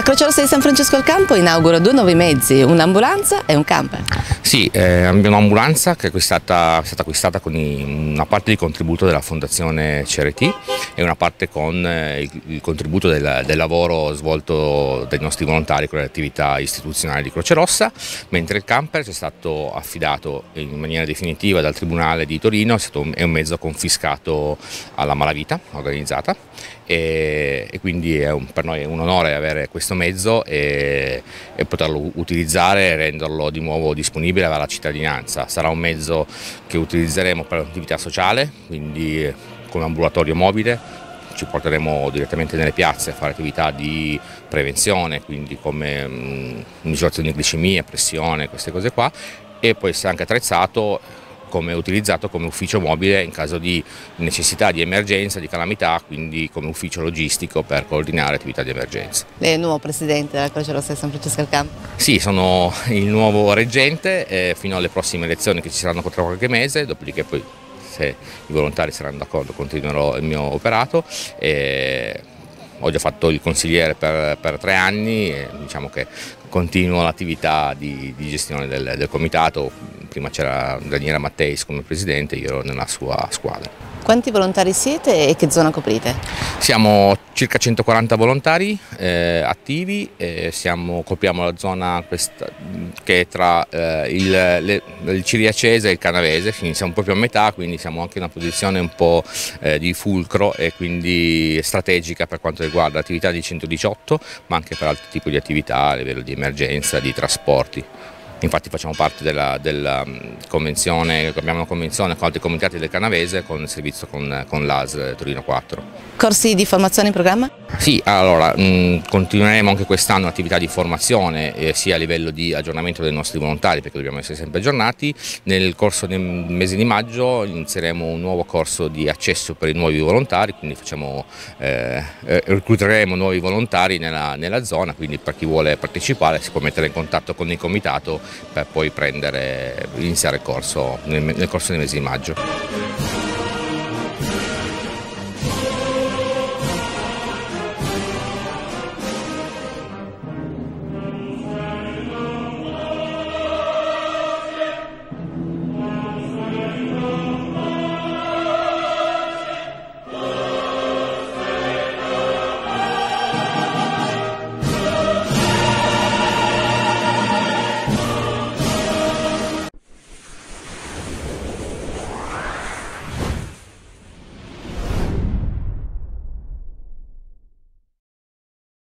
La Croce Rossa di San Francesco al Campo inaugura due nuovi mezzi, un'ambulanza e un camper. Sì, eh, abbiamo un'ambulanza che è stata, è stata acquistata con i, una parte di contributo della Fondazione CRT e una parte con eh, il, il, contributo del, del, lavoro svolto dai nostri volontari con le attività istituzionali di Croce Rossa, mentre il camper è stato affidato in maniera definitiva dal Tribunale di Torino, è, stato, è un mezzo confiscato alla malavita organizzata e, e quindi un, per noi è un onore avere questo mezzo e, e poterlo utilizzare e renderlo di nuovo disponibile alla cittadinanza. Sarà un mezzo che utilizzeremo per l'attività sociale, quindi come ambulatorio mobile, ci porteremo direttamente nelle piazze a fare attività di prevenzione, quindi come mh, misurazione di glicemia, pressione, queste cose qua, e poi essere anche attrezzato come utilizzato come ufficio mobile in caso di necessità di emergenza, di calamità, quindi come ufficio logistico per coordinare attività di emergenza. Lei è il nuovo presidente della Croce Rossa di San Francesco al Campo? Sì, sono il nuovo reggente eh, fino alle prossime elezioni che ci saranno tra qualche mese, dopodiché poi se i volontari saranno d'accordo continuerò il mio operato. E ho già fatto il consigliere per, per tre anni e diciamo che continuo l'attività di, di, gestione del, del comitato, prima c'era Daniela Matteis come presidente, io ero nella sua squadra. Quanti volontari siete e che zona coprite? Siamo circa 140 volontari eh, attivi, eh, siamo, copriamo la zona questa, che è tra eh, il, le, il, Ciriacese e il Canavese, quindi siamo proprio a metà, quindi siamo anche in una posizione un po' eh, di fulcro e quindi strategica per quanto riguarda l'attività di 118, ma anche per altri tipi di attività a livello di emergenza, di trasporti. Infatti facciamo parte della, della mm, convenzione, abbiamo una convenzione con altri comitati del Canavese con il servizio con, con l'AS Torino 4. Corsi di formazione in programma? Sì, allora mh, mm, continueremo anche quest'anno attività di formazione eh, sia a livello di aggiornamento dei nostri volontari perché dobbiamo essere sempre aggiornati. Nel corso del mese di maggio inizieremo un nuovo corso di accesso per i nuovi volontari, quindi facciamo, eh, eh recluteremo nuovi volontari nella, nella, zona, quindi per chi vuole partecipare si può mettere in contatto con il comitato per poi prendere, iniziare il corso nel, corso del mese di maggio.